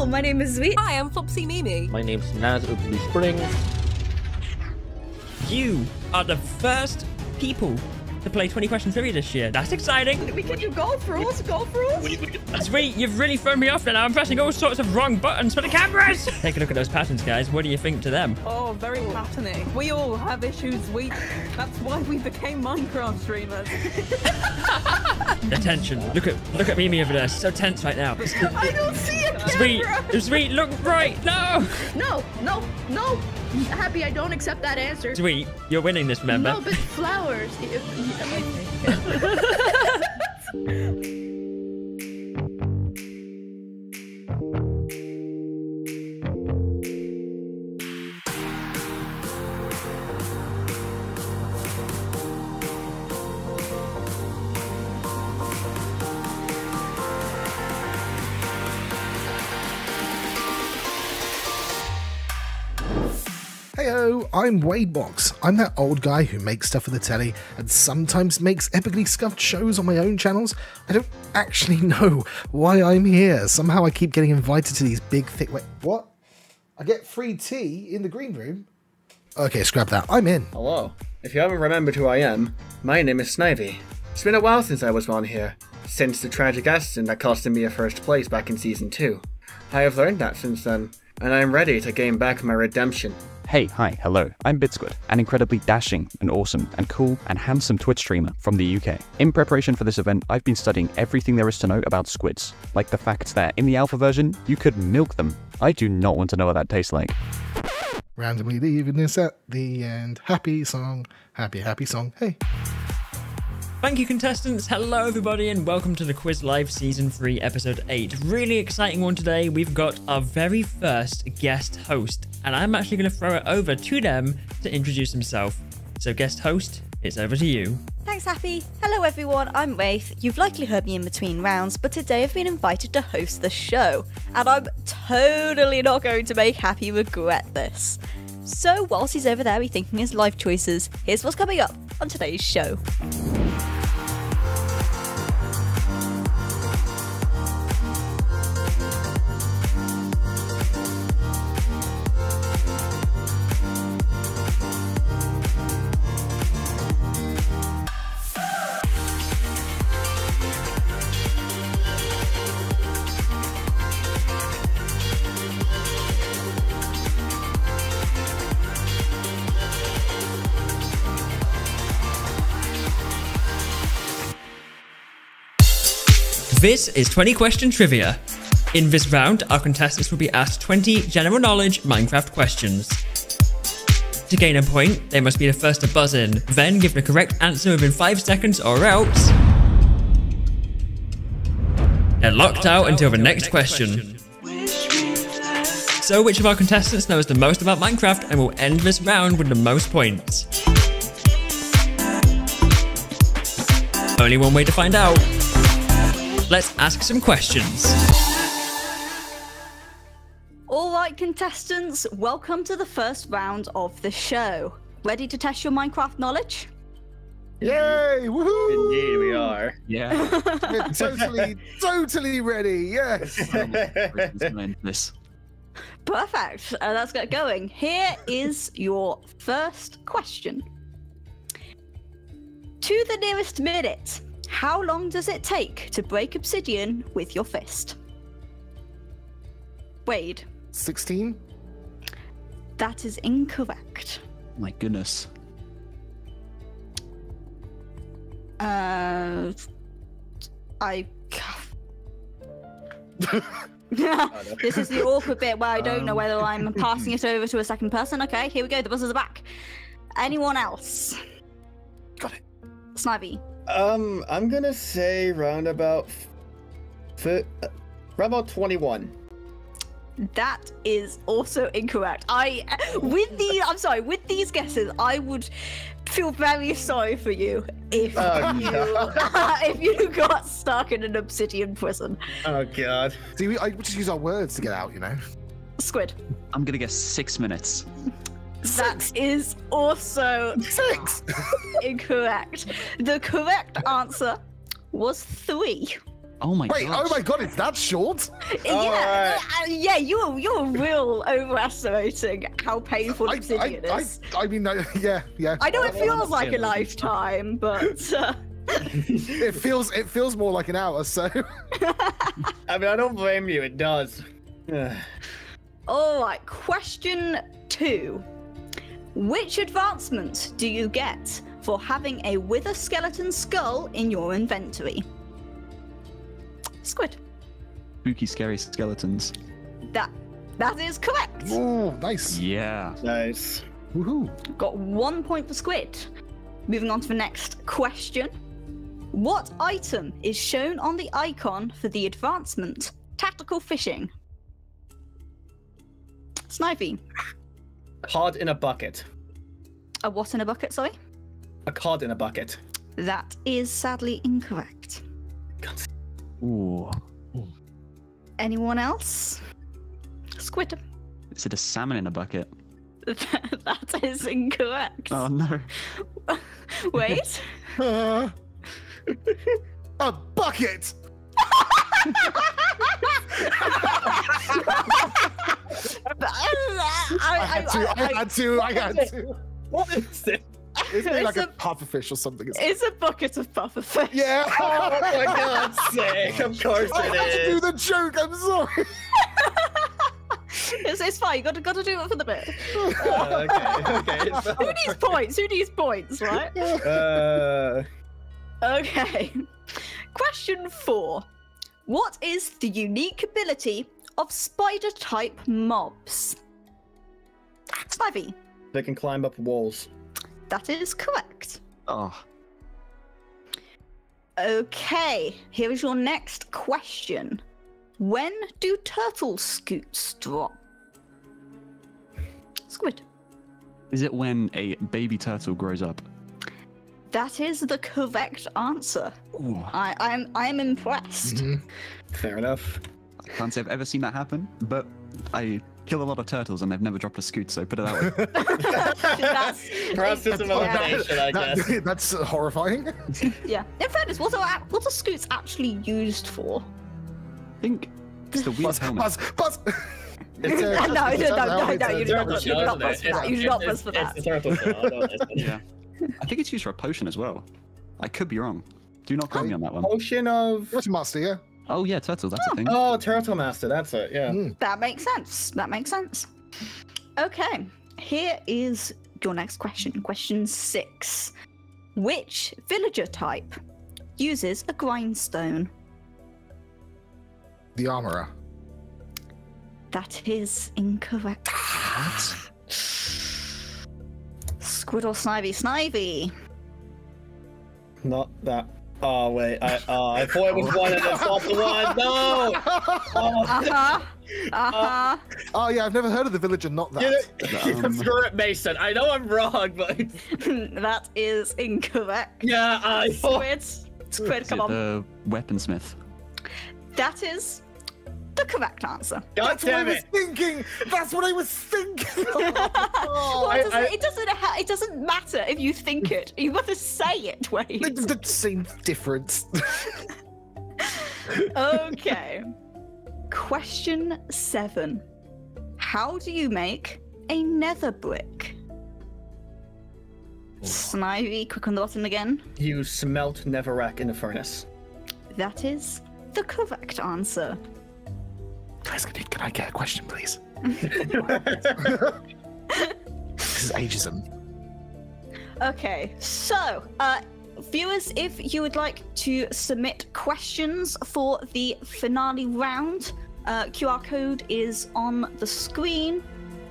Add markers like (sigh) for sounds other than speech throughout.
Hello, my name is Sweet. Hi, I'm Flopsy Mimi. My name's Naz Oakley Springs. You are the first people to play 20 question trivia this year. That's exciting. We can do golf rules, golf rules. Sweet, you've really thrown me off now. I'm pressing all sorts of wrong buttons for the cameras. (laughs) Take a look at those patterns, guys. What do you think to them? Oh, very patterning. We all have issues. We. That's why we became Minecraft streamers. (laughs) The tension. Look at look at Mimi over there. She's so tense right now. (laughs) I don't see a Sweet, camera. sweet, look right. No. No, no, no. Happy, I don't accept that answer. Sweet, you're winning this, remember? No, but flowers. (laughs) (laughs) I'm WadeBox. I'm that old guy who makes stuff for the telly and sometimes makes epically scuffed shows on my own channels. I don't actually (laughs) know why I'm here. Somehow I keep getting invited to these big, thick. Wait, what? I get free tea in the green room? Okay, scrap that. I'm in. Hello. If you haven't remembered who I am, my name is Snivy. It's been a while since I was on here, since the tragic accident that costed me a first place back in Season 2. I have learned that since then, and I am ready to gain back my redemption. Hey, hi, hello. I'm BitSquidd, an incredibly dashing and awesome and cool and handsome Twitch streamer from the UK. In preparation for this event, I've been studying everything there is to know about squids, like the fact that in the alpha version, you could milk them. I do not want to know what that tastes like. Randomly leaving this at the end. Happy song. Happy, happy song. Hey. Thank you, contestants. Hello, everybody, and welcome to the Quiz Live Season 3, Episode 8. Really exciting one today. We've got our very first guest host, and I'm actually going to throw it over to them to introduce himself. So, guest host, it's over to you. Thanks, Happy. Hello, everyone. I'm Wraith. You've likely heard me in between rounds, but today I've been invited to host the show, and I'm totally not going to make Happy regret this. So, whilst he's over there rethinking his life choices, here's what's coming up on today's show. This is 20 question trivia. In this round, our contestants will be asked 20 general knowledge Minecraft questions. To gain a point, they must be the first to buzz in, then give the correct answer within 5 seconds or else. They're locked out until the next question. So, which of our contestants knows the most about Minecraft and will end this round with the most points? Only one way to find out. Let's ask some questions. All right, contestants, welcome to the first round of the show. Ready to test your Minecraft knowledge? Yay! Woohoo! Indeed, we are. Yeah. We're (laughs) totally, totally ready. Yes. (laughs) this. Perfect. Uh, let's get going. Here is your first question. To the nearest minute, how long does it take to break obsidian with your fist? Wade, 16? that is incorrect. My goodness. Uh, I. (laughs) (laughs) this is the awkward bit where I don't know whether I'm passing it over to a second person. Okay, here we go. The buzzers are back. Anyone else? Got it. Snivy. Um, I'm gonna say round about, fi- uh, round about 21. That is also incorrect. I, with the, I'm sorry, with these guesses, I would feel very sorry for you if Oh, you no. (laughs) if you got stuck in an obsidian prison. Oh god. See, we, I just use our words to get out, you know? Squid. I'm gonna guess six minutes. That is also Six! (laughs) incorrect. The correct answer was three. Oh my god. Wait, god. oh my god, it's that short? yeah, uh, yeah, you're you're real overestimating how painful I, I, obsidian I, is. I mean, no, (laughs) yeah, yeah. I know it feels like a lifetime, but uh, (laughs) It feels it feels more like an hour. So I mean, I don't blame you. It does. (sighs) All right. Question two: Which advancement do you get for having a wither skeleton skull in your inventory? Squid. Spooky, scary skeletons. That that is correct. ooh, nice. Yeah. nice. Woohoo! Got one point for Squid. Moving on to the next question. What item is shown on the icon for the advancement tactical fishing? Snivy. Cod in a bucket. A what in a bucket, sorry? A cod in a bucket. That is sadly incorrect. Ooh. Anyone else? Squid. Is it a salmon in a bucket? (laughs) that is incorrect. Oh no. (laughs) Wait. Uh, (laughs) a bucket. I I, had to. I, had to. I had to. What is it? It's maybe like It's a a- pufferfish or something. It's- It's a bucket of pufferfish. yeah. (laughs) Oh my god's sake! Of course I it had to do the joke. I'm sorry. (laughs) It's, it's fine. You got to got to do it for the bit. Oh, okay, okay. (laughs) Who needs points? Who needs points? Right. Uh, Okay. Question four. What is the unique ability of spider type mobs? Snivy. they can climb up walls. That is correct. Oh. Okay, here is your next question. When do turtle scutes drop? Squid. Is it when a baby turtle grows up? That is the correct answer. Ooh. I, I'm I'm impressed. Mm-hmm. Fair enough. I can't say I've ever seen that happen, but I kill a lot of turtles and they've never dropped a scute, so put it that way. (laughs) That's, Process of elimination, I That- guess. (laughs) that's uh, horrifying. (laughs) yeah. In fairness, what are what are scutes actually used for? I think it's the weird Buzz, helmet. buzz, buzz. It's, no, uh, no, it's no, a no, helmet, no, you do not turtle buzz- you shell. do not buzz for that. You do not buzz for that. It's the turtle shell. I know. Yeah. I think it's used for a potion as well. I could be wrong. Do not quote me on that one. Potion of. What's master? Yeah. Oh yeah, turtle. That's a thing. Oh, Turtle Master. That's it. Yeah. Mm. That makes sense. That makes sense. Okay, here is your next question. Question six. Which villager type uses a grindstone? The armorer. That is incorrect. Squid or Snivy? Snivy! Not that. Oh wait. I. Oh, I thought it was one and then stopped the (laughs) one. No. Oh, Uh huh. Uh huh. Oh yeah, I've never heard of the villager. Not that. you know, Um, (laughs) screw it, Mason. I know I'm wrong, but (laughs) that is incorrect. yeah, I thought. Squid. Squid, come on. the weaponsmith? That is the correct answer. God That's what I was it. thinking. That's what I was thinking. (laughs) Oh, well, I- it, doesn't, I- it doesn't. ha- It doesn't matter if you think it. You got to say it, Wade. the, the same difference. (laughs) okay. Question seven. How do you make a nether brick? Oh. Snivy, quick on the button again. You smelt Netherrack in the furnace. That is the correct answer. Guys, can, can I get a question, please? (laughs) this is ageism. Okay, so, uh, viewers, if you would like to submit questions for the finale round, uh, QR code is on the screen,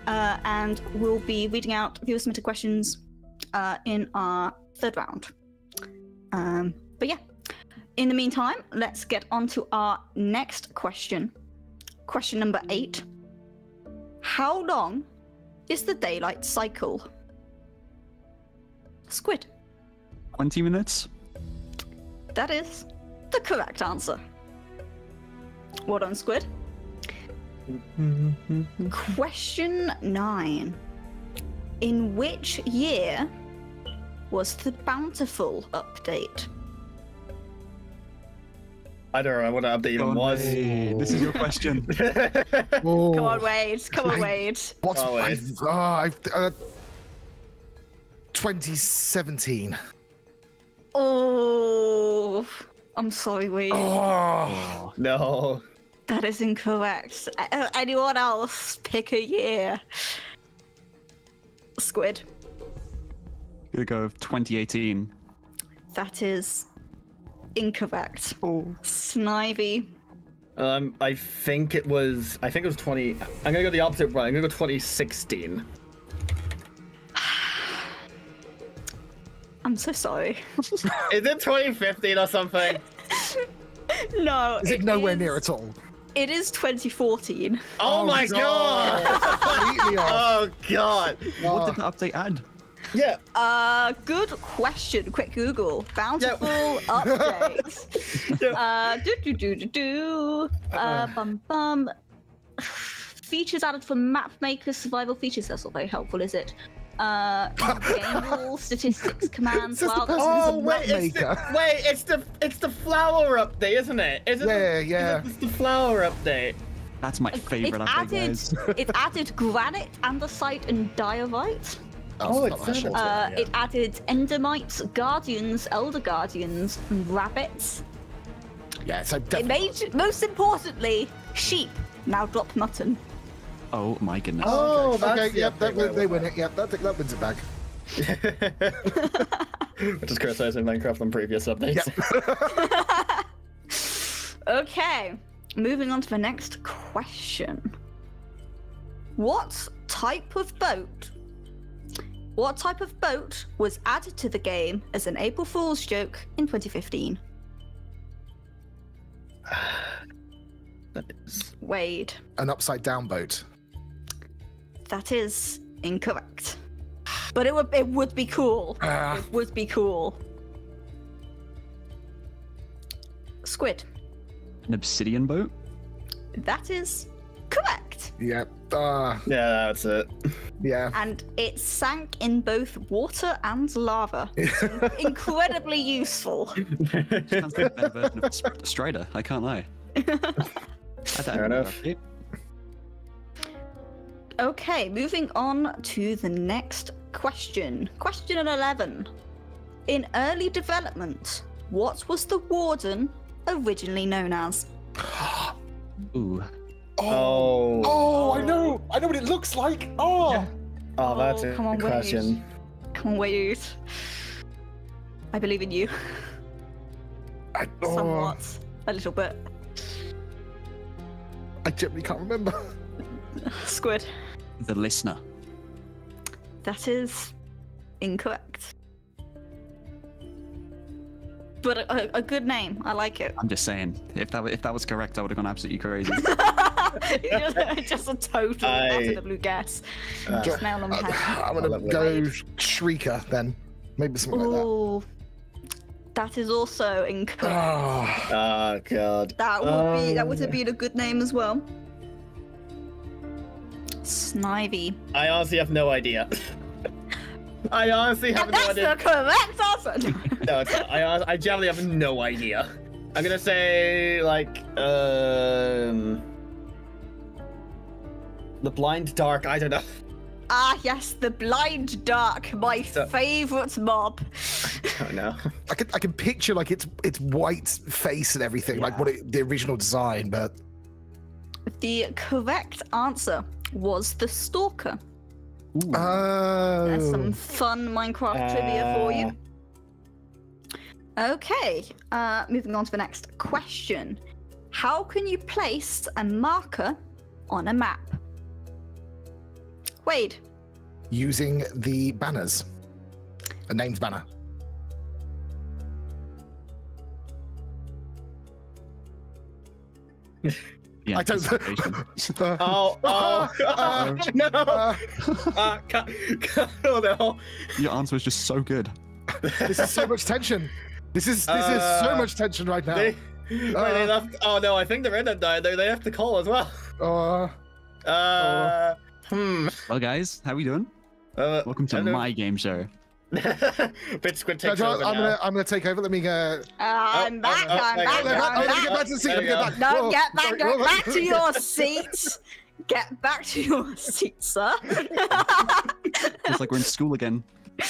uh, and we'll be reading out viewer submitted questions uh, in our third round. Um, but yeah, in the meantime, let's get on to our next question. Question number eight How long is the daylight cycle? Squid. 20 minutes? That is the correct answer. Well done, Squid. Mm-hmm. Question nine. In which year was the Bountiful update? I don't remember what the update even was. This is your question. (laughs) Oh, Come on, Wade. Come on, Wade. What's Oh, I, it's- oh, I, uh, 2017. Oh, I'm sorry, Wade. Oh, no. That is incorrect. Uh, anyone else? Pick a year. Squid. Gonna go with 2018. That is incorrect. Oh. Snivy. Um, I think it was. I think it was 20. I'm gonna go the opposite way. I'm gonna go 2016. (sighs) I'm so sorry. (laughs) Is it 2015 or something? (laughs) no. is it nowhere is- near at all? It is 2014. Oh, my god! (laughs) Completely off. Oh god! What did the update add? Yeah. Uh, good question. Quick Google. Bountiful (laughs) update. uh, do do do do do. Uh, bum bum. Features added for map makers, survival features. That's not very helpful, is it? Uh, (laughs) game rule, statistics, commands. Says the Wow, person that's who's a Oh wait, map it's the, wait, it's the it's the flower update, isn't it? Is it Yeah, the, yeah. It's the flower update. That's my It's favorite update, added. guys. (laughs) it added granite, andesite, and diorite. Oh, it's that shit. Uh, Yeah. It added endermites, guardians, elder guardians, and rabbits. Yeah, so It made, most importantly, sheep. Now drop mutton. Oh my goodness. Oh, that's okay, yep, that, update they win it. Yep, that, that wins it back. (laughs) Just criticizing Minecraft on previous updates. (laughs) Okay, moving on to the next question. What type of boat? What type of boat was added to the game as an April Fool's joke in 2015? Wade, An upside down boat. that is incorrect. But it would it would be cool. Ah. It would be cool. Squid, An obsidian boat? that is correct. Yep. Uh, Yeah, that's it. yeah. and it sank in both water and lava. (laughs) Incredibly useful. (laughs) Sounds like a better version of Strider, I can't lie. (laughs) I Fair enough. Okay, moving on to the next question. Question 11. In early development, what was the warden originally known as? Ooh. Oh, oh. Oh, I know. I know what it looks like. Oh. Oh, that's Oh, a come on, good Wade. Come on, Wade. I believe in you. I, oh, Somewhat. A little bit. I genuinely can't remember. (laughs) Squid. The listener. That is incorrect. But a, a, a good name. I like it. I'm just saying, if that if that was correct, I would have gone absolutely crazy. (laughs) (laughs) just, just a total I- out of the blue guess. Uh, Just now on my head. I'm gonna go Shrieker then. Maybe something like that. That is also incorrect. Oh, Oh god. That would be that would have been a good name as well. Snivy. I honestly have no idea. (laughs) I honestly have And no that's idea. the correct answer. (laughs) No, it's not. I, hon- I genuinely have no idea. I'm gonna say like um, the blind dark. I don't know. ah, yes, the blind dark, my So- favourite mob. Oh no. (laughs) I can I can picture like its its white face and everything, like what it, the original design, but The correct answer was the stalker. oh, That's some fun Minecraft trivia for you. Okay, uh, moving on to the next question. How can you place a marker on a map? Wade, using the banners, a named banner. Yeah, I don't. anticipation. (laughs) Uh, Oh, oh, oh (laughs) (laughs) no! uh, Uh, ca- ca- oh no! Your answer was just so good. this is so much tension. This is this is so Uh, much tension right now. They, wait, they left. Oh no! I think they're in it. They they have to call as well. Uh, Uh, hmm. Well, guys, how are we doing? Uh, Welcome to I my game show. (laughs) BitSquidd takes John, over I'm now. gonna, I'm gonna take over. Let me go. I'm back, oh, I'm hang back, on, Let me- I'm let me get back. back to the seat. Let me get back. No, Whoa, get back, sorry, get whoa, back to your (laughs) seat. Get back to your seat, sir. It's like we're in school again. (laughs)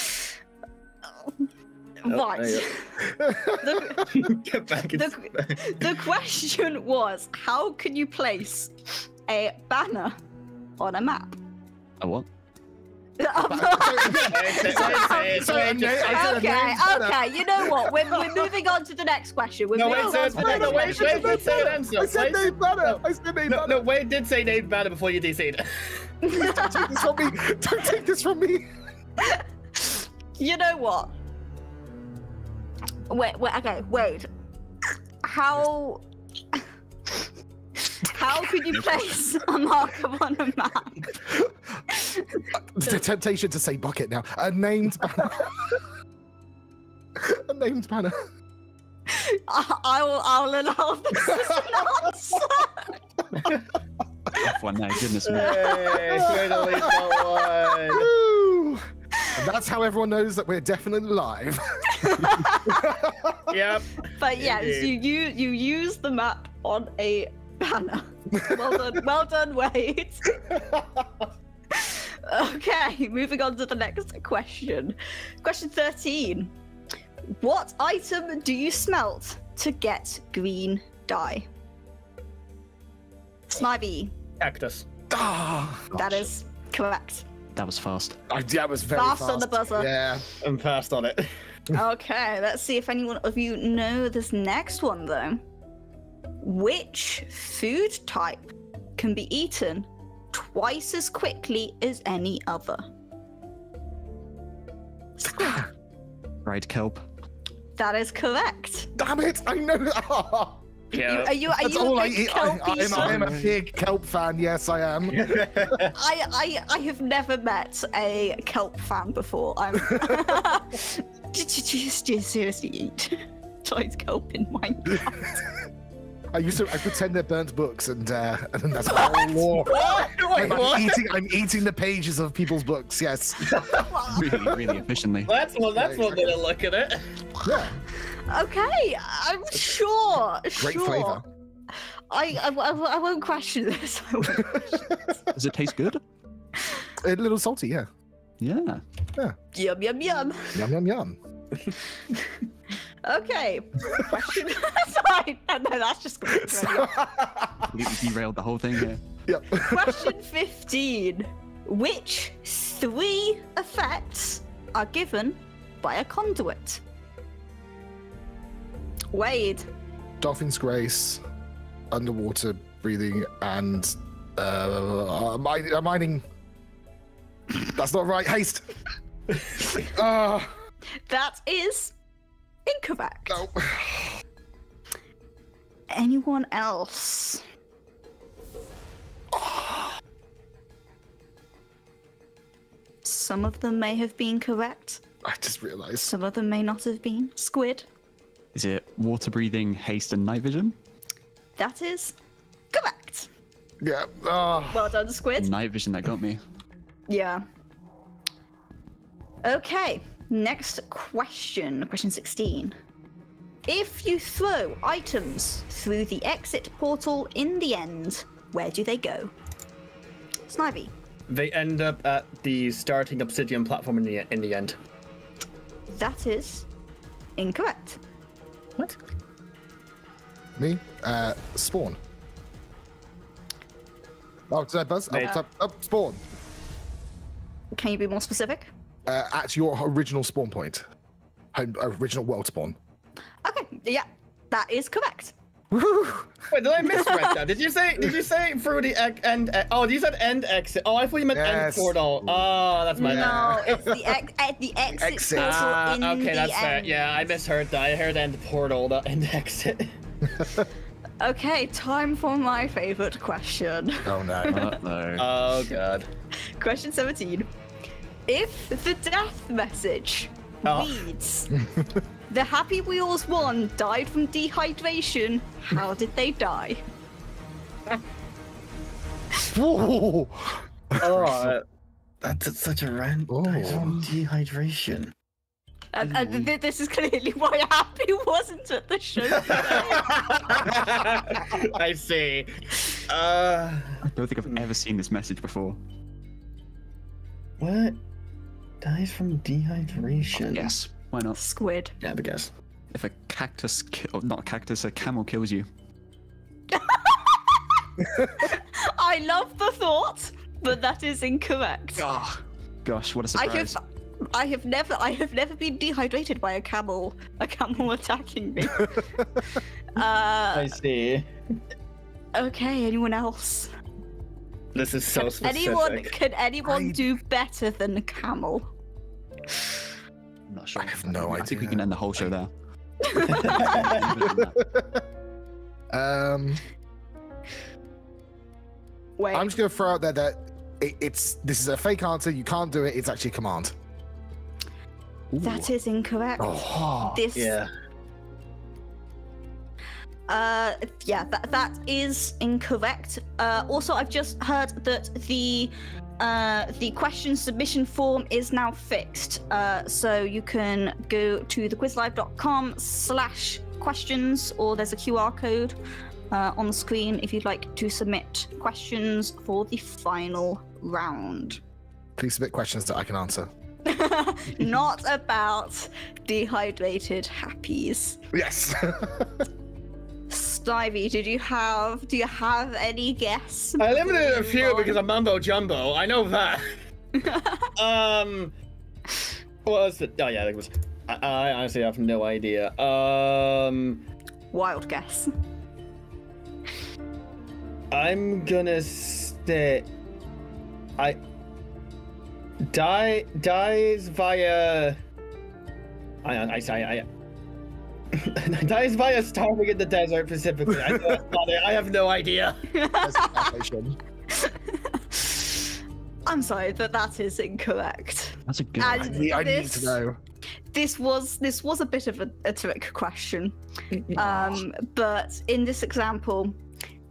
right. there The, Get back the, the question was how can you place a banner on a map? A what? Wait, So, wait, a na- I said a okay, okay. You know what? We're, we're (laughs) moving on to the next question. We're No, wait, moving on to the no, next wait, question. wait, wait, say it answer. I said Wait. name banner. I said name No, banner. no, Wade did say Nate Banner before you DC'd. (laughs) Don't take this from me. Don't take this from me. You know what? Wait, wait, okay, wait. How how could you place (laughs) a marker on a map? The temptation to say bucket now. A named (laughs) banner. a named banner. I, I will I'll allow this as an answer. Off one now, goodness me. Hey, finally got one. And that's how everyone knows that we're definitely live. (laughs) Yep. But yes, you you you use the map on a banner. (laughs) Well done, well done, Wade. okay, moving on to the next question. Question 13. What item do you smelt to get green dye? Snivy, Cactus. Ah, that is correct. That was fast. I, that was very Fast fast. on the buzzer. Yeah. I'm passed on it. (laughs) Okay, let's see if anyone of you know this next one though. Which food type can be eaten twice as quickly as any other? (laughs) Right, kelp. That is correct. Damn it! I know. Ah, (laughs) Yeah. Are you are that's you all a I eat. I, I'm, eater? I am a big kelp fan. Yes, I am. (laughs) I, I I have never met a kelp fan before. I'm just, just seriously eat giant kelp in Minecraft. I used to. I pretend they're burnt books, and uh, (laughs) and that's a whole war. What? Wait, I'm, what? eating. I'm eating the pages of people's books. Yes. (laughs) Really, really efficiently. That's one. That's one way to look at it. Yeah. Okay, I'm sure. Great sure. flavor. I, I, I, I won't question this. I won't. (laughs) Does it taste good? A little salty. yeah. Yeah. Yeah. yum yum yum. Yum yum yum. Okay. (laughs) Question. Sorry, (laughs) no, that's just going to We derailed the whole thing here. Yep. (laughs) Question 15. Which three effects are given by a conduit? Wade. Dolphin's grace, underwater breathing, and uh, mi- uh, mining. That's not right. Haste. Ah, That is incorrect. no. Anyone else? Some of them may have been correct. I just realised. Some of them may not have been. Squid. Is it water breathing, haste, and night vision? That is correct. Yeah. Ah. Well done, Squid. Night vision that got me. Yeah. Okay, next question. Question 16. If you throw items through the exit portal in the end, where do they go? Snivy. They end up at the starting obsidian platform in the in the end. That is incorrect. What? Me? Uh, spawn. Oh, did I buzz? Mate. Oh, oh, spawn. Can you be more specific? Uh, at your original spawn point. Home, original world spawn. Okay, yeah, that is correct. Woohoo! Wait, did I misread that? Did you say? Did you say through the ec- end? e- oh, you said end exit. Oh, I thought you meant Yes. end portal. Oh, that's my bad. No, it's the ex- (laughs) at the exit, Exit. portal Ah, in okay, the that's fair. Yeah, I misheard that. I heard end portal, not end exit. (laughs) Okay, time for my favorite question. Oh no. Uh-oh. (laughs) Oh god. Question 17. If the death message Oh. reads, (laughs) TheHappywheels1 died from dehydration, how did they die? Whoa! Alright. That's such a rant. Oh. From dehydration. And, and th- this is clearly why Happy wasn't at the show. (laughs) I see. Uh, I don't think I've ever seen this message before. what? Dies from dehydration. Yes. Why not? Squid. Yeah, I guess. If a cactus, ki- oh, not a cactus, a camel kills you. (laughs) I love the thought, but that is incorrect. Ah, gosh, what a I surprise! have, I have never, I have never been dehydrated by a camel, a camel (laughs) attacking me. (laughs) uh, I see. okay, anyone else? This is so specific. Anyone? Can anyone I- do better than a camel? I'm not sure. I have no I think we can end the whole show there. (laughs) Um, Wait, I'm just going to throw out there that it, it's this is a fake answer. You can't do it. It's actually a command. that is incorrect. Oh, This, Yeah. Uh, yeah, that that is incorrect. Uh, also, I've just heard that the uh, the question submission form is now fixed. Uh, so you can go to thequizlive.com slash questions, or there's a QR code uh, on the screen if you'd like to submit questions for the final round. please submit questions that I can answer. (laughs) Not about dehydrated happies. Yes. (laughs) Snivy, did you have? Do you have any guess? I eliminated a few because of mumbo jumbo. I know that. (laughs) um, what was it? Oh yeah, it was. I, I honestly have no idea. Um, Wild guess. I'm gonna say, I die dies via. I I I. I (laughs) dies via starving in the desert specifically. I, know that's. I have no idea. (laughs) That's the translation. (laughs) I'm sorry, but that is incorrect. That's a good. And I need, I need to know. this was this was a bit of a, a trick question, um, but in this example,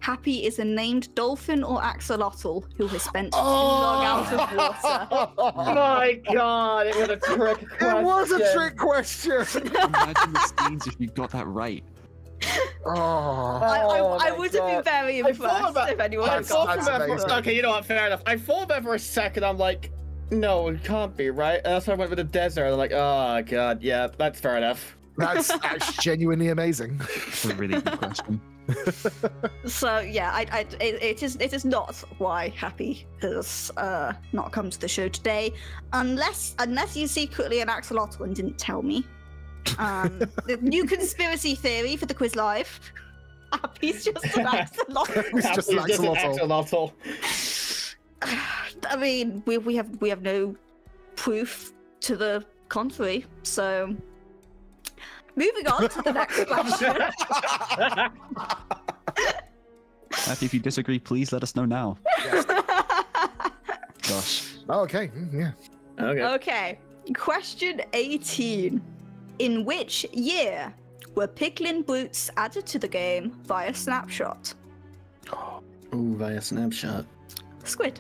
Happy is a named dolphin or axolotl who has spent too long oh! out of water. Oh (laughs) my god, it was a trick question. (laughs) It was a trick question. (laughs) Imagine the scenes if you got that right. Oh, I, Oh I, I my would have been very I impressed about- if anyone I had thought got about that. it okay, you know what? Fair enough. I thought about it for a second. I'm like, no, it can't be right. And that's why I went with the desert. I'm like, oh god, yeah, that's fair enough. that's, that's genuinely amazing. It's a really good question. (laughs) So yeah, I, I, it, it is it is not why Happy has uh, not come to the show today, unless unless you secretly an axolotl and didn't tell me. Um, (laughs) the new conspiracy theory for the quiz live. (laughs) Happy's just an axolotl. It's just an It's axolotl. axolotl. (sighs) I mean, we we have we have no proof to the contrary. So, moving on to the next (laughs) question. Happy if you disagree, please let us know now. (laughs) Gosh. Oh, okay. mm, Yeah. Okay. Okay, question 18. In which year were Piglin Brutes added to the game via Snapshot? (gasps) Ooh, via snapshot. Squid.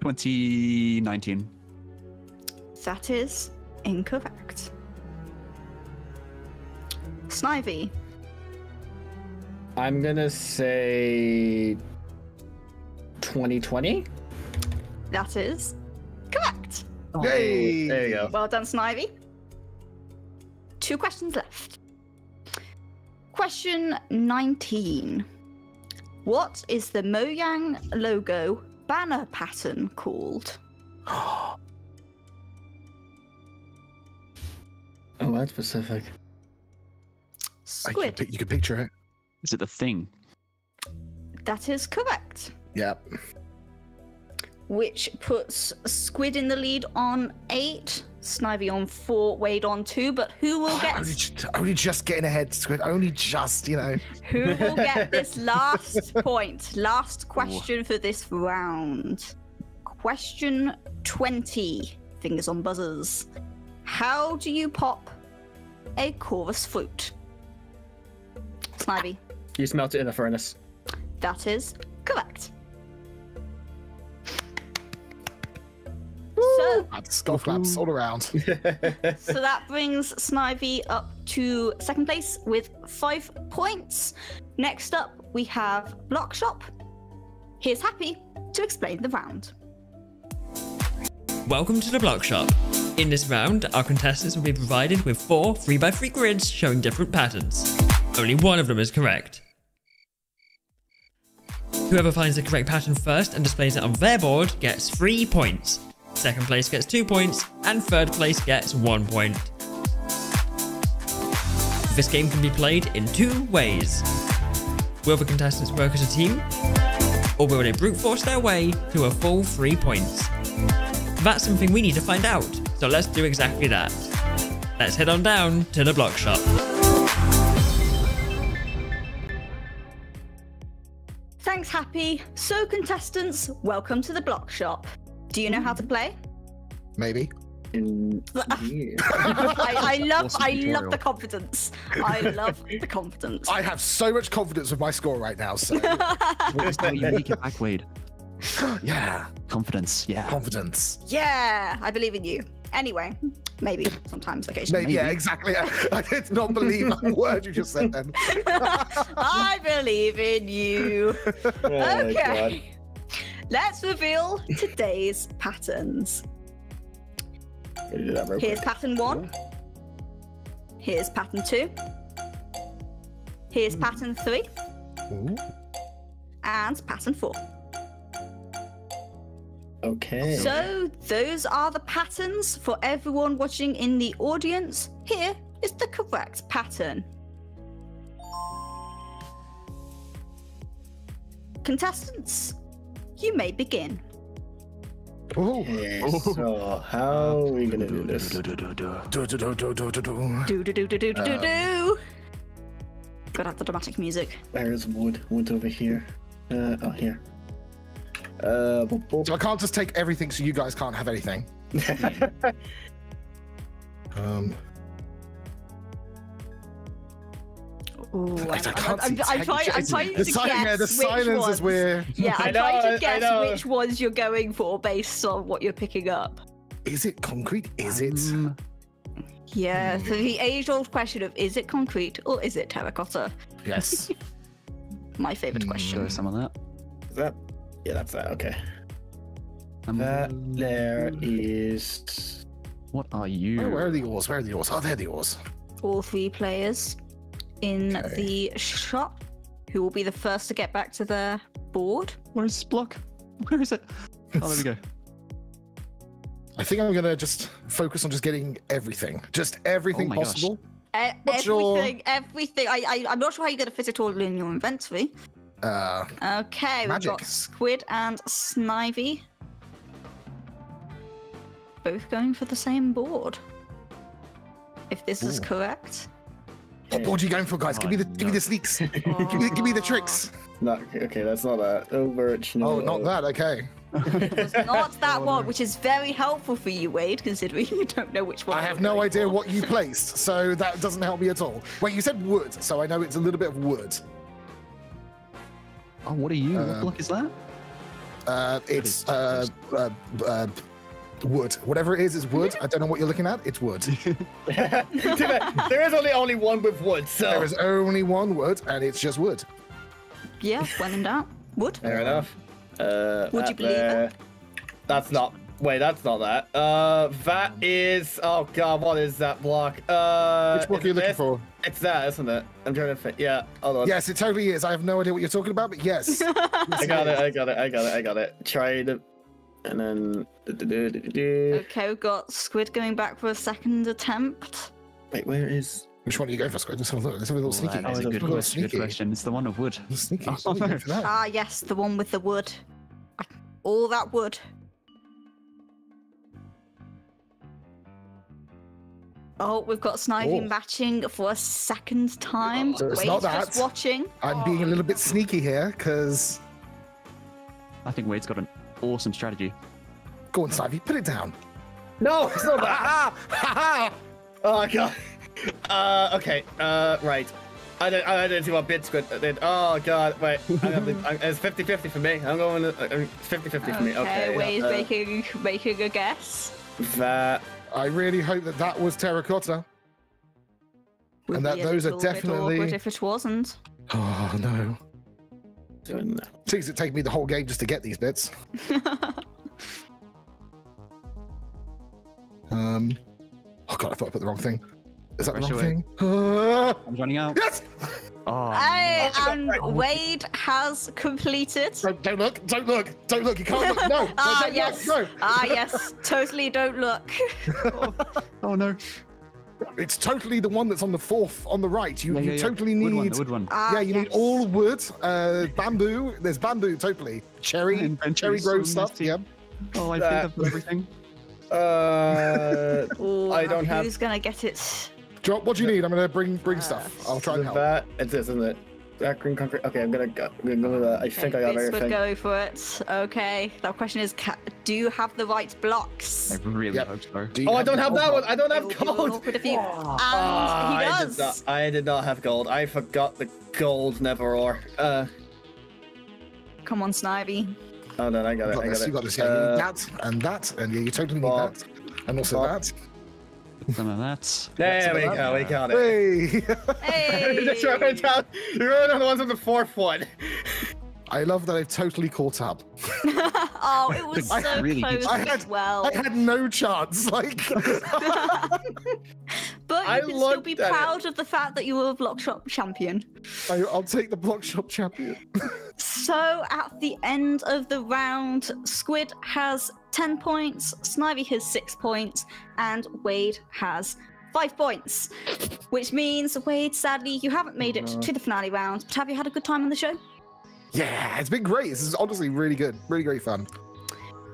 2019. That is incorrect. Snivy. I'm gonna say 2020. That is correct. Yay! There you go. Well done, Snivy. Two questions left. Question 19. What is the Mojang logo banner pattern called? (gasps) Oh, that's specific. I- You Squid. can, you can picture it. Is it the thing? That is correct. Yep. Which puts Squid in the lead on eight, Snivy on four, Wade on two. But who will (sighs) get Only just, only just getting ahead, Squid. Only just, you know. who will get (laughs) this last point? Last question for this round. Question twenty. Fingers on buzzers. How do you pop a chorus fruit? Snivy. You smelt it in the furnace. That is correct. So, That's skull flaps all around. (laughs) so that brings Snivy up to second place with five points. Next up, we have Block Shop. Here's Happy to explain the round. Welcome to the Block Shop. In this round, our contestants will be provided with four 3x3 grids showing different patterns. Only one of them is correct. Whoever finds the correct pattern first and displays it on their board gets 3 points. Second place gets 2 points, and third place gets 1 point. This game can be played in two ways. Will the contestants work as a team, or will they brute force their way to a full 3 points? That's something we need to find out, so let's do exactly that. Let's head on down to the block shop. Thanks, Happy. So, contestants, welcome to the Block Shop. Do you know how to play? Maybe. In- mm. yeah. (laughs) I, I love, Awesome I love the confidence. I love the confidence. I have so much confidence with my score right now. So (laughs) What is that unique back, Wade? yeah, Confidence, yeah. confidence. Yeah, I believe in you. Anyway, maybe sometimes, occasionally. Maybe, yeah, exactly. (laughs) I did not believe a (laughs) word you just said then. (laughs) I believe in you. Oh Okay. Let's reveal today's patterns. God. Gotta do that real Here's quick. pattern one. Here's pattern two. Here's hmm. pattern three. Ooh. And pattern four. Okay. So, those are the patterns for everyone watching in the audience. Here is the correct pattern. Contestants, you may begin. Ooh. Okay, so how are we gonna do this? Do, do, do, do, do. Do do do do do do do do do. Gotta have the dramatic music. Where's wood? Wood's over here. Uh, oh here. Uh, boop, boop. So I can't just take everything, so you guys can't have anything. (laughs) Um, Ooh, I, I I'm, can't I'm, see I'm, trying, I'm trying the to si- guess yeah, the which silence ones. is where. Yeah, (laughs) I I'm know, trying I- I to guess which ones you're going for based on what you're picking up. Is it concrete? Is it? Um, Yeah, so the age-old question of is it concrete or is it terracotta? Yes. (laughs) My favorite Hmm. question. show some of that. Is that? Yeah, that's that. Okay. Um, That there is. What are you? Oh, where are the oars? Where are the oars? Oh, they're the oars. All three players in Okay. the shop who will be the first to get back to their board. Where's this block? (laughs) Where is it? Oh, there we go. (laughs) I think I'm gonna just focus on just getting everything, just everything Oh my gosh. possible. E- What's your- everything, everything. I, I, I'm not sure how you're going to fit it all in your inventory. Uh, Okay, Magic. we've got Squid and Snivy. Both going for the same board. If this is correct. what board are you going for, guys? give me the give me the sneaks. (laughs) give, me, give me the tricks. Not okay. That's not that. Overarch. No. Oh, not that. Okay. Not (laughs) that one, which is very helpful for you, Wade, considering you don't know which one. I have no idea for. what you placed, so that doesn't help me at all. Wait, you said wood, so I know it's a little bit of wood. Oh, what are you? Uh, what block is that? Uh, it's uh, uh, uh, wood. Whatever it it's is wood. I don't know what you're looking at. It's wood. (laughs) (laughs) there is only only one with wood, so. There is only one wood, and it's just wood. Yeah, when in doubt. Wood. Fair enough. Uh, Would you that believe it? That's not. Wait, that's not that. Uh, that is. Oh god, what is that block? Uh, Which block are you looking this? for? It's that, isn't it? I'm trying to fit. Yeah, hold on. Yes, it totally is. I have no idea what you're talking about, but yes. (laughs) I got it. I got it. I got it. I got it. Try to, and then. Okay, we've got Squid going back for a second attempt. Wait, where is? Which one are you going for, Squid? Let's have a look. Let's have a little Oh, sneaky. that is a Oh, good little question. Good question. It's the one of wood. Sneaky. Oh, Sneaky (laughs) no. Ah, yes, the one with the wood. All that wood. Oh, we've got Snivy Oh. matching for a second time. So it's Wade's not just watching. I'm being a little bit sneaky here, because. I think Wade's got an awesome strategy. Go on, Snivy, put it down. No, it's not that. Ha ha! Oh my god. Uh, okay. Uh, right. I didn't, I didn't see what BitSquidd did. Oh god, wait. I have the, it's 50-50 for me. I'm going. It's 50-50 for me. Okay. Wade's uh, making making a guess. that. I really hope that that was terracotta. Would And that- those are little bit definitely- awkward if it wasn't. Oh no. Doing that. Seems it take me the whole game just to get these bits. (laughs) um. Oh god, I thought I put the wrong thing. Is that the wrong away. thing? I'm running out. (laughs) yes! Oh, Hey, and Wade has completed. Don't, don't look! Don't look! Don't look! You can't look! No! no (laughs) Ah, don't yes. Look, no! Ah, yes. Totally don't look. (laughs) oh no. It's totally the one that's on the fourth on the right. You, Yeah, you yeah, yeah. totally Wood one, need. the wood one. Ah, yeah, you need all wood, uh, bamboo. There's bamboo, totally. Cherry, and cherry is so grove stuff. Yeah. Oh, I That- think I've got everything. Uh, Ooh, I don't have- Who's gonna get it? Drop. What do you need? I'm gonna bring bring Uh, stuff. I'll try and help. that. It's this, isn't it? That green concrete. Okay, I'm gonna go. I'm gonna go with that. I think I got Bits would everything. go for it. Okay. The question is, ca- do you have the right blocks? I really Yep. hope so. Do you Oh, I don't have that one. I don't It have be gold. awkward if you- Ah, (laughs) And he I did does. not. I did not have gold. I forgot the gold never or. Uh, Come on, Snivy. oh no, I got You it. got I this. got You got this. Yeah, you Uh, need that and that, and yeah, you totally need Bob. that, and also Bob. that. Some of that. There we some of go. We got it. Hey! Hey! You just wrote it down. You wrote down the ones on the fourth one. I love that I've totally caught up. (laughs) Oh, it was I so really close I had, well. I had no chance. (laughs) Like, (laughs) But you I can still be at it. proud of the fact that you were a block shop champion. I, I'll take the block shop champion. So at the end of the round, Squid has 10 points, Snivy has 6 points, and Wade has 5 points. Which means, Wade, sadly, you haven't made it to the finale round, but have you had a good time on the show? Yeah, it's been great. This is honestly really good. Really great fun.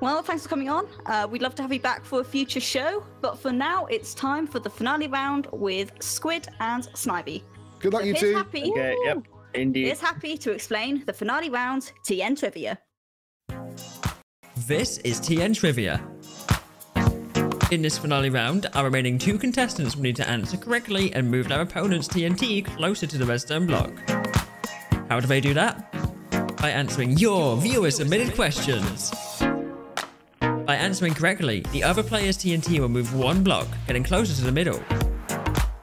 Well, thanks for coming on. Uh, we'd love to have you back for a future show, but for now, it's time for the finale round with Squid and Snivy. Good luck, So you here's two. Happy. Okay. Yep. Indeed. Here's Happy to explain the finale round TNTrivia. This is TNTrivia. In this finale round, our remaining two contestants will need to answer correctly and move their opponent's TNT closer to the redstone block. How do they do that? By answering your viewer submitted questions. By answering correctly, the other player's TNT will move one block, getting closer to the middle.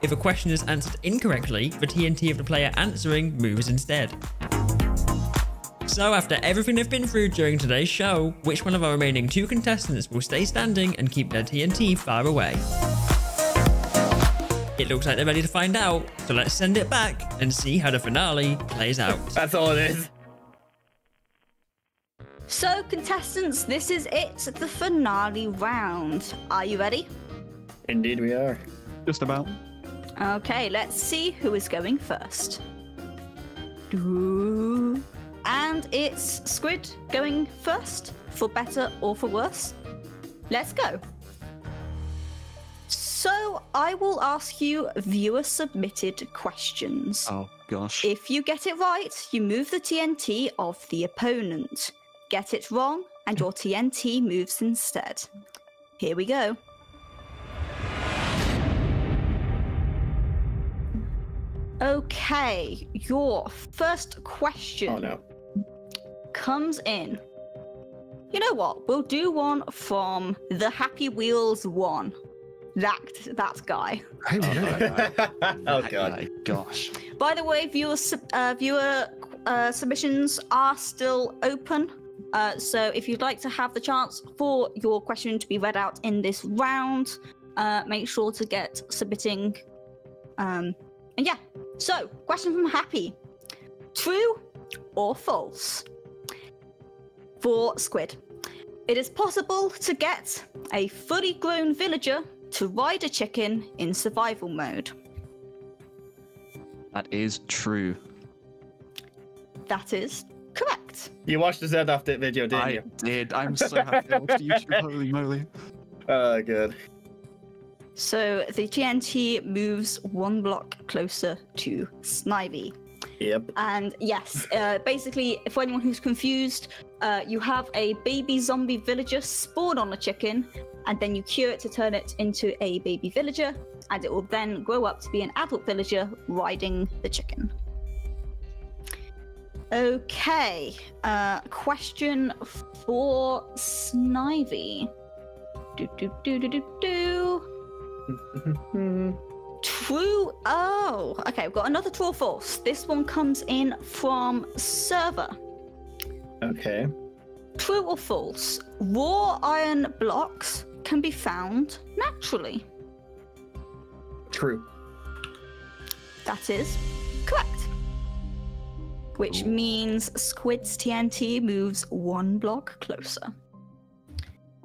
If a question is answered incorrectly, the TNT of the player answering moves instead. So, after everything they've been through during today's show, which one of our remaining two contestants will stay standing and keep their TNT far away? It looks like they're ready to find out, so let's send it back and see how the finale plays out. That's all it is. So, contestants, this is it, the finale round. Are you ready? Indeed, we are. Just about. Okay, let's see who is going first. And it's Squid going first, for better or for worse. Let's go. So, I will ask you viewer submitted questions. Oh gosh. If you get it right, you move the TNT of the opponent. Get it wrong, and your TNT moves instead. Here we go. Okay, your first question Oh no. comes in. You know what? We'll do one from TheHappywheels1. That that guy. Hey, yeah. (laughs) oh god. My gosh. By the way, viewer uh, viewer uh, submissions are still open. Uh, so if you'd like to have the chance for your question to be read out in this round, uh, make sure to get submitting. Um, and yeah. So, question from Happy: True or false? For Squid, it is possible to get a fully grown villager to ride a chicken in survival mode. That is true. That is correct. You watched the Z update video, didn't I you? did. I'm so (laughs) happy I watched YouTube. Holy moly. Oh, good. So the TNT moves one block closer to Snivy. Yep. And yes, uh, basically, for anyone who's confused, uh, you have a baby zombie villager spawn on a chicken, and then you cure it to turn it into a baby villager, and it will then grow up to be an adult villager riding the chicken. Okay. Uh, question for Snivy. Do do do do do do. True. Oh, okay. We've got another true or false. This one comes in from server. Okay. True or false? Raw iron blocks can be found naturally. True. That is correct. Which means Squid's TNT moves one block closer.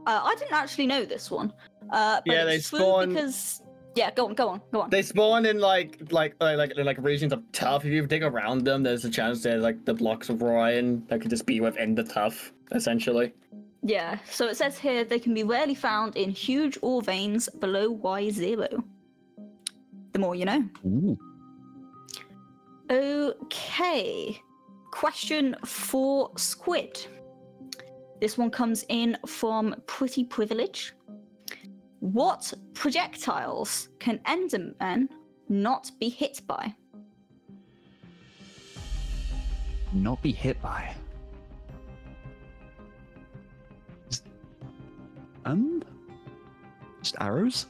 Uh, I didn't actually know this one. Uh, but Yeah, they spawn- because. Yeah, go on, go on, go on. They spawn in like like like like, like regions of tuff. If you dig around them, there's a chance that like the blocks of raw iron that could just be within the tuff, essentially. Yeah, so it says here they can be rarely found in huge ore veins below Y0. The more you know. Ooh. Okay. Question for Squid. This one comes in from Pretty Privilege. What projectiles can Endermen not be hit by? Not be hit by. Just, um, just arrows.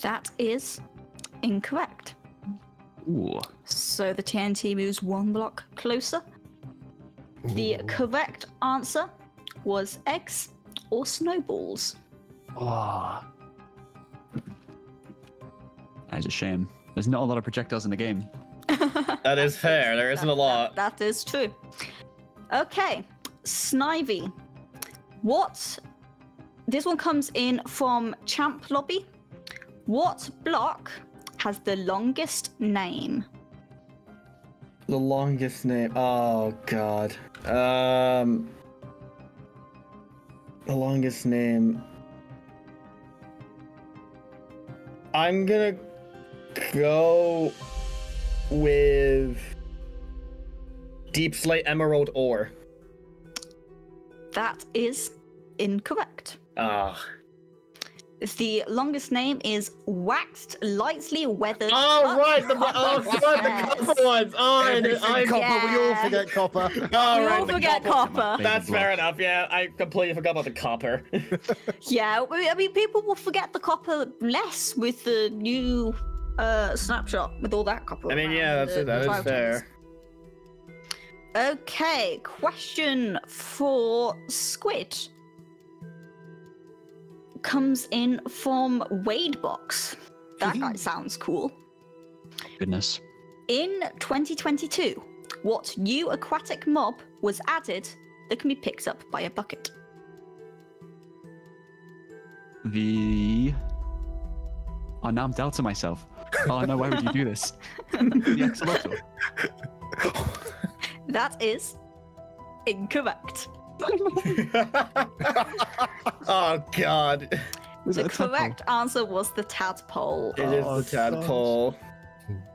That is incorrect. Ooh. So the TNT moves one block closer. The correct answer was eggs or snowballs. Oh. That is a shame. There's not a lot of projectiles in the game. (laughs) That is fair. There isn't a lot. That is true. Okay, Snivy. What? This one comes in from Champ Lobby. What block has the longest name? The longest name. Oh god. Um. The longest name. I'm gonna go with Deepslate Emerald Ore. That is incorrect. Ah. The longest name is Waxed Lightly Weathered. Oh right, the Copper oh god, the copper ones. Oh, I, Everything I, copper, we all forget copper. oh, We right, all forget copper. That's fair enough. Yeah, I completely forgot about the copper. (laughs) Yeah, I I mean, people will forget the copper less with the new uh, snapshot with all that copper. I mean, yeah, that's the- it. That the is fair. tools. Okay, question for Squid comes in from WadeBox. That guy mm-hmm. sounds cool. Goodness. In 2022, what new aquatic mob was added that can be picked up by a bucket? The. Oh, now I'm doubting myself. Oh no, why would you do this? the axolotl. (laughs) That is incorrect. (laughs) oh god. Was The it a tadpole? correct answer was the tadpole. It is Oh, the tadpole.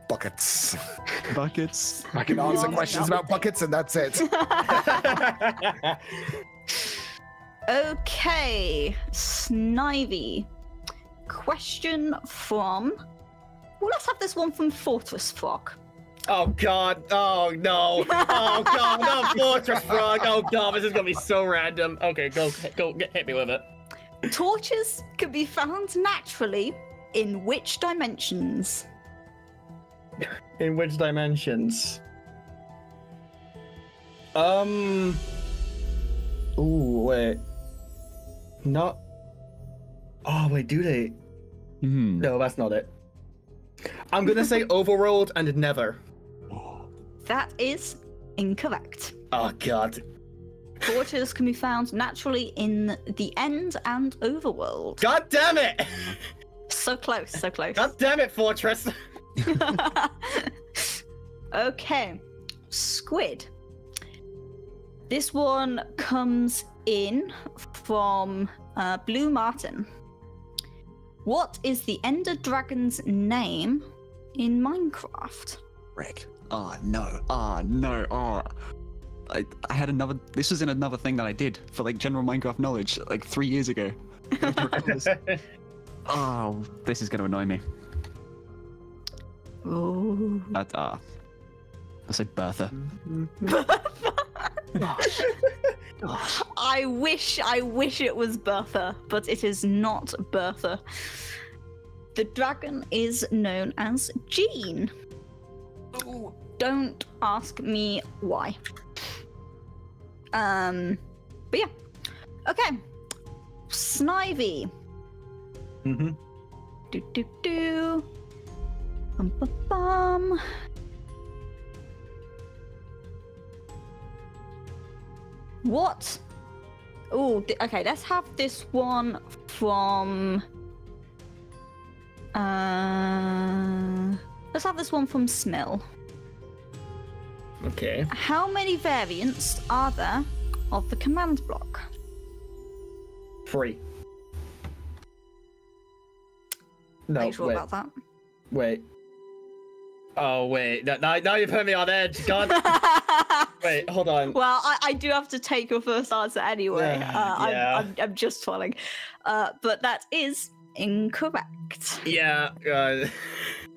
Buckets. Buckets. I can answer questions about buckets, and that's it. (laughs) Okay, Snivy. Question from. Well, let's have this one from Fortress Frog. Oh god. Oh no. (laughs) Oh god. No fortress frog. Oh god. This is gonna be so random. Okay, go go get, hit me with it. Torches can be found naturally in which dimensions? In which dimensions? Um. Ooh, wait. Not. Oh wait, do they? Hmm. No, that's not it. I'm gonna say overworld and Nether. That is incorrect. Oh god. Torches can be found naturally in the end and overworld. God damn it! So close, so close. God damn it, Fortress! (laughs) okay, Squid. This one comes in from uh, Blue Martin. What is the Ender Dragon's name in Minecraft? Rick. Oh no. Oh no. Oh. I, I had another. This was in another thing that I did for like general Minecraft knowledge like three years ago. oh, (laughs) this is going to annoy me. Oh. That ah. I say Bertha. (laughs) I wish, I wish it was Bertha, but it is not Bertha. The dragon is known as Jean. Don't ask me why. Um, but yeah. Okay. Snivy. Mm-hmm. Do do do. Bum bum bum. What? Oh, okay. Let's have this one from. Uh, let's have this one from Smill. Okay. How many variants are there of the command block? Three. No, Are you sure wait. about that? Wait. Oh wait, now, now you put me on edge. God. (laughs) wait, hold on. Well, I, I do have to take your first answer anyway. Yeah, uh, I'm. I'm, I'm just twirling. Uh, but that is incorrect. Yeah. Uh,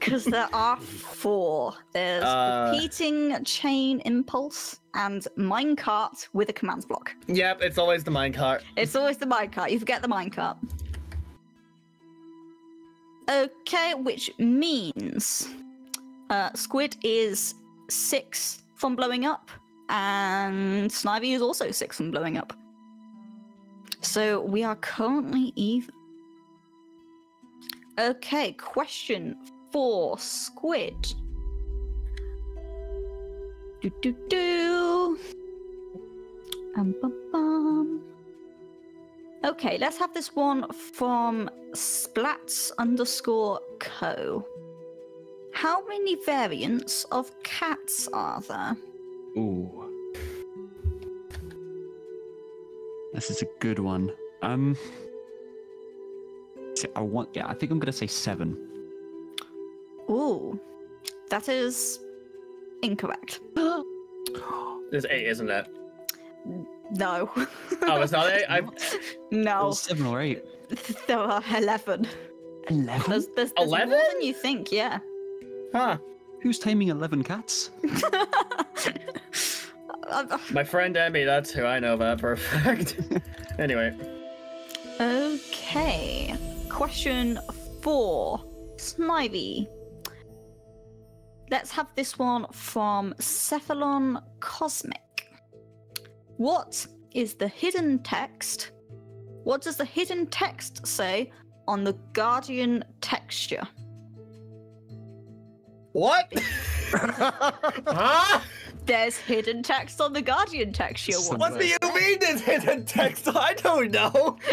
Because there are four. There's Uh. repeating chain impulse and minecart with a commands block. yep, it's always the minecart. It's always the minecart. You forget the minecart. Okay, which means uh, Squid is six from blowing up, and Snivy is also six from blowing up. So we are currently even. Okay, question for Squid. Do do do. Um, bum, bum. Okay, let's have this one from Splats underscore co. How many variants of cats are there? Ooh. This is a good one. Um. I want. Yeah, I think I'm gonna say seven. Ooh, that is incorrect. (gasps) There's eight, isn't it? No. (laughs) Oh, it's not eight. I no. Seven or eight. (laughs) There are 11. Eleven. There's, there's, there's more 11? than you think, yeah. huh. Who's taming eleven cats? (laughs) My friend Emmy, that's who I know that for a fact. anyway. Okay. Question four. Snivy. Let's have this one from Cephalon Cosmic. What is the hidden text? What does the hidden text say on the Guardian texture? What? (laughs) huh? There's hidden text on the Guardian texture. What do you mean there's hidden text? (laughs) I don't know. (laughs)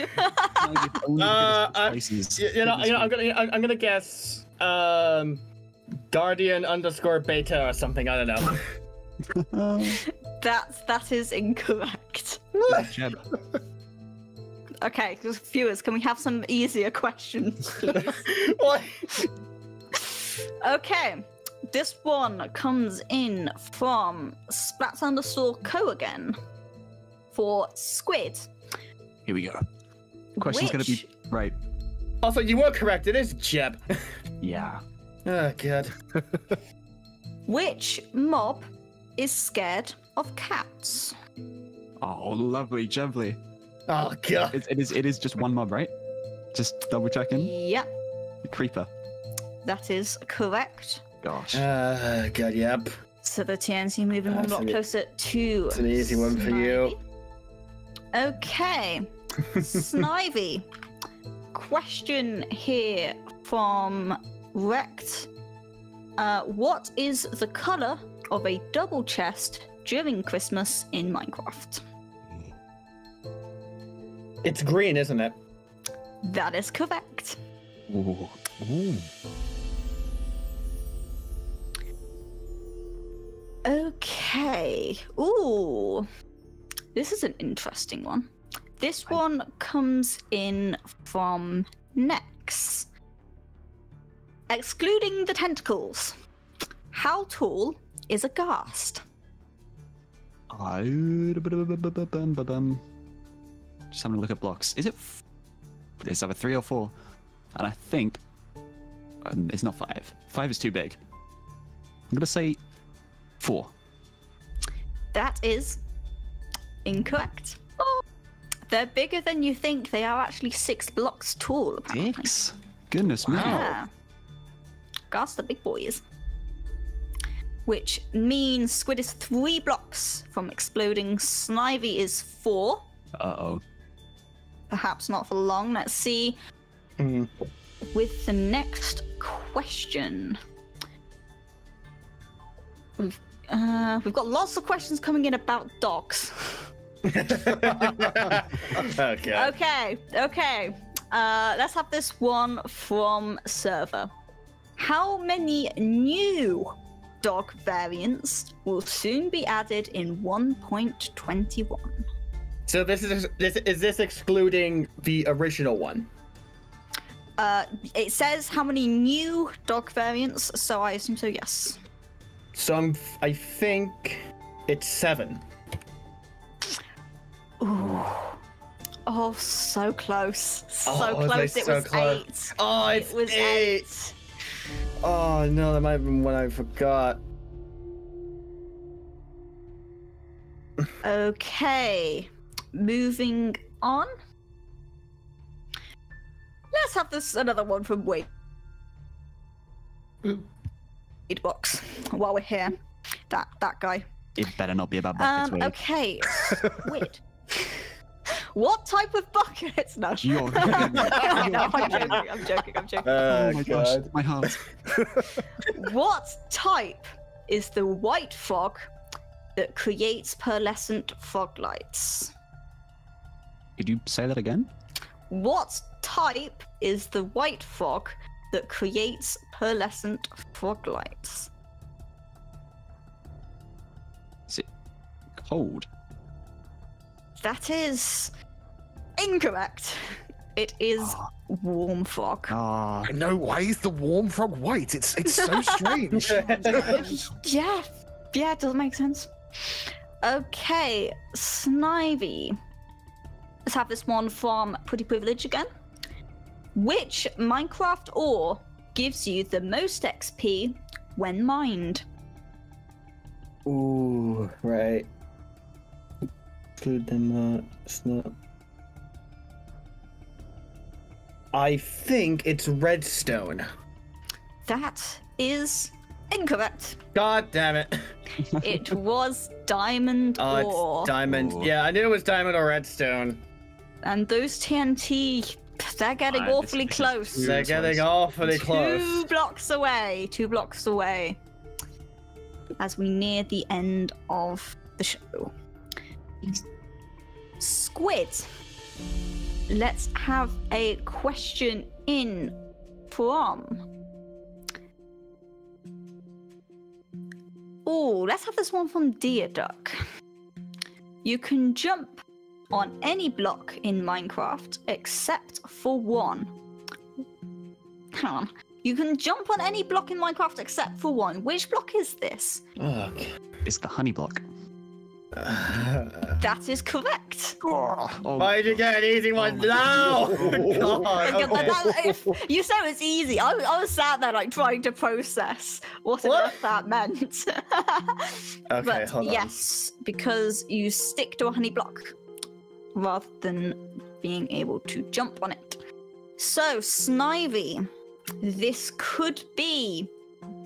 Uh, uh, you, you know, you know, I'm gonna, I'm, I'm gonna guess, um, Guardian underscore beta or something. I don't know. (laughs) That's that is incorrect. Jeb. (laughs) Okay, viewers, can we have some easier questions, please? (laughs) what? Okay, this one comes in from Splats underscore co again for Squid. Here we go. Question's gonna be right. Also, you were correct. It is Jeb. Yeah. Oh god. (laughs) Which mob is scared of cats? Oh, lovely, Jebly. Oh god. It, it is. It is just one mob, right? Just double checking. Yep, Creeper. that is correct. Gosh. Uh, god. Yep. So the TNT moving one block closer to. It's an easy one for you. Okay, (laughs) Snivy. Question here from Rect. Uh, what is the color of a double chest during Christmas in Minecraft? It's green, isn't it? That is correct. Ooh. Okay. Ooh. This is an interesting one. This one comes in from Nex. Excluding the tentacles, how tall is a ghast? I- Just having a look at blocks. Is it? F- it's either three or four, and I think um, it's not five. Five is too big. I'm gonna say Four. That is incorrect. Oh, they're bigger than you think. They are actually six blocks tall. Apparently. Six. Goodness me. Yeah. Gas the big boys. Which means Squid is three blocks from exploding. Snivy is four. Uh oh. Perhaps not for long. Let's see. Mm. With the next question. We've, uh, we've got lots of questions coming in about dogs. (laughs) okay. Okay, okay. Uh, let's have this one from server. How many new dog variants will soon be added in 1.21? So this is this is this excluding the original one? Uh, it says how many new dog variants, so I assume so. Yes. So I'm, I think it's seven. Ooh. Oh, so close. So Oh, was I close. It so was close? eight. Oh, it's it was eight. eight. Oh no, that might have been one I forgot. Okay. Moving on. Let's have this another one from Wade. Box. While we're here, that that guy. It better not be about buckets. Um. Wade. Okay. (laughs) Squid. What type of buckets? No. You're- (laughs) no, (laughs) I'm joking. I'm joking. I'm joking. oh, oh my gosh, my heart. (laughs) What type is the white frog that creates pearlescent froglights? Could you say that again? What type is the white frog that creates pearlescent froglights? Is it cold? That is incorrect. It is warm frog. Ah. I know why is the warm frog white? It's it's so (laughs) strange. Yeah, yeah, it does make sense. Okay, Snivy. Let's have this one from Pretty Privilege again. Which Minecraft ore gives you the most XP when mined? Ooh, right. Include them. Uh, it's not. I think it's redstone. That is incorrect. God damn it! (laughs) It was diamond Oh, ore. it's diamond. Yeah, I knew it was diamond or redstone. and those TNT, they're getting Ah, awfully this close. too They're getting close. awfully close. Two blocks away. Two blocks away. As we near the end of the show. Squid. Let's have a question in from. Oh, let's have this one from Deer Duck. You can jump on any block in Minecraft except for one. Hang on. You can jump on any block in Minecraft except for one. Which block is this? Okay. It's the honey block. (laughs) That is correct. Oh, Why did you get an easy one oh now? God. (laughs) Yeah, (laughs) but that- if you said it was easy. I, I was sat there like trying to process what on earth that meant. Okay, but hold on. yes, because you stick to a honey block rather than being able to jump on it. So, Snivy, this could be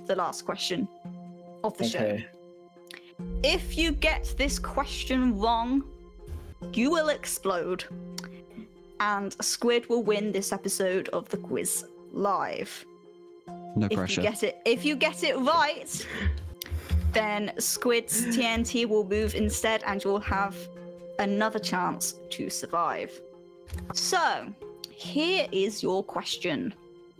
the last question of the show. Okay. If you get this question wrong, you will explode. And Squid will win this episode of the quiz live. No if pressure. you get it if you get it right, then Squid's TNT will move instead and you'll have another chance to survive. So, here is your question.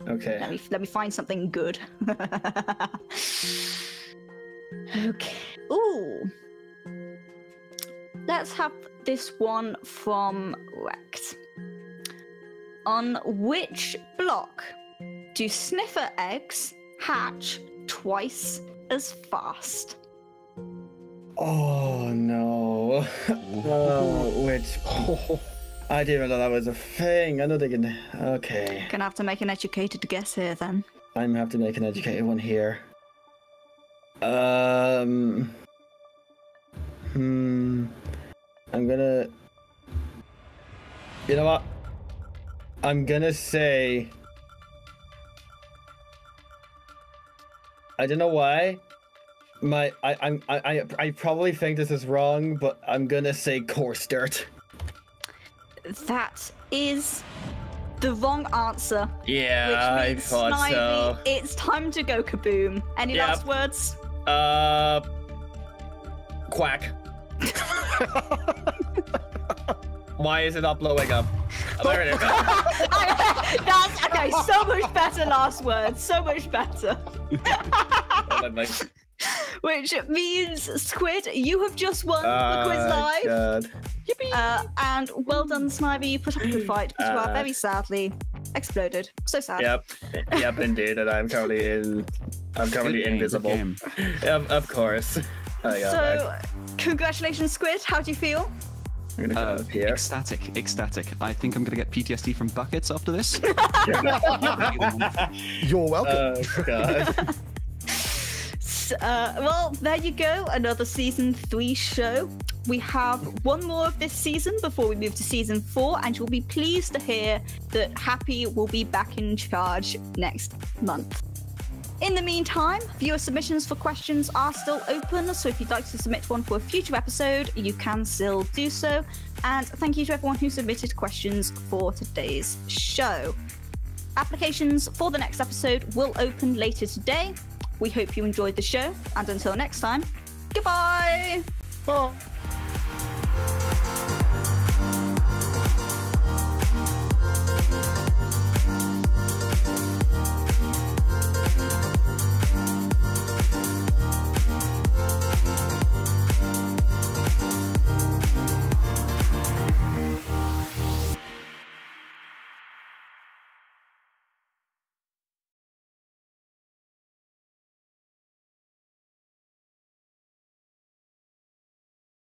Okay. Let me let me find something good. (laughs) okay. Ooh. Let's have this one from Rex. On which block do sniffer eggs hatch twice as fast? Oh no. (laughs) oh, which. (laughs) I didn't even know that was a thing. I know they can. Okay. Gonna have to make an educated guess here then. I'm gonna have to make an educated one here. Um. Hmm. I'm gonna. You know what? I'm gonna say. I don't know why. My I I'm I I, I probably think this is wrong, but I'm gonna say coarse dirt. That is the wrong answer. Yeah, which I thought Snivy, so. It's time to go kaboom. Any Yep. last words? Uh. Quack. (laughs) Why is it not blowing up? Oh, there it is. (laughs) That's okay. So much better last words. So much better. Hold (laughs) Which means, Squid, you have just won the Ah, quiz live. God. Uh, and well done, Snivy. You put up a good fight, but you are Uh, very sadly exploded. So sad. Yep, yep, indeed, and I'm currently in. I'm currently game, invisible. game. Yep, of course. (laughs) Oh, yeah, So, congratulations, Squid. How do you feel? I'm gonna Uh, ecstatic, ecstatic. I think I'm gonna get PTSD from buckets after this. (laughs) (laughs) You're welcome. Oh god. S- Uh, well, there you go. Another season three show. We have one more of this season before we move to season four, and you'll be pleased to hear that Happy will be back in charge next month. In the meantime, viewer submissions for questions are still open, so if you'd like to submit one for a future episode, you can still do so. And thank you to everyone who submitted questions for today's show. Applications for the next episode will open later today. We hope you enjoyed the show, and until next time, goodbye. Bye.